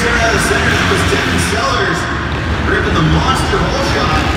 Sarah, the center was Devin Sellers, ripping the monster hole shot.